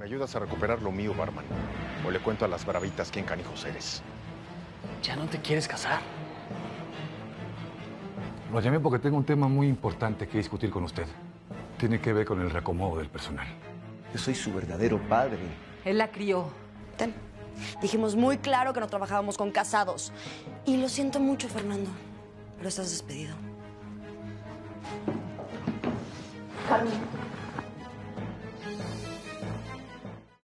¿Me ayudas a recuperar lo mío, barman? O le cuento a las bravitas quién canijos eres. ¿Ya no te quieres casar? Lo llamé porque tengo un tema muy importante que discutir con usted. Tiene que ver con el reacomodo del personal. Yo soy su verdadero padre. Él la crió. Ten. Dijimos muy claro que no trabajábamos con casados. Y lo siento mucho, Fernando. Pero estás despedido.